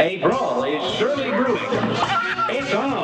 A brawl is surely brewing. It's on.